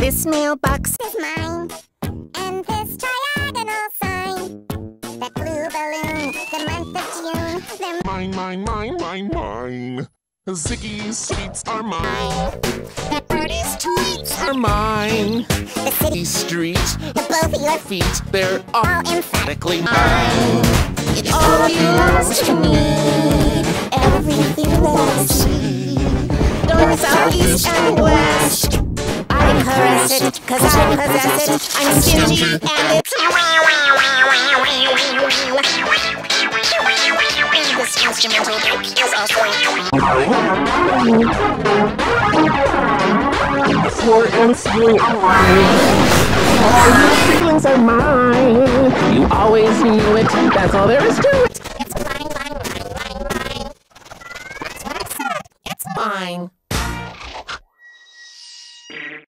This mailbox is mine. And this triagonal sign. That blue balloon, the month of June. They're Mine, mine, mine, mine, mine. Ziggy's sweets are mine. The birdie's tweets. are mine. The city, These streets, the both of your feet. feet, they're All emphatically emphatically mine. It's all you ask to me. Everything that I see. North, south, east, and west. Caress it, cause I possess it. I'm stingy and it's This instrumental is also For you are. All your feelings are mine. You always knew it. That's all there is to it. It's mine, mine, mine, mine, mine. That's what I said. It's Mine.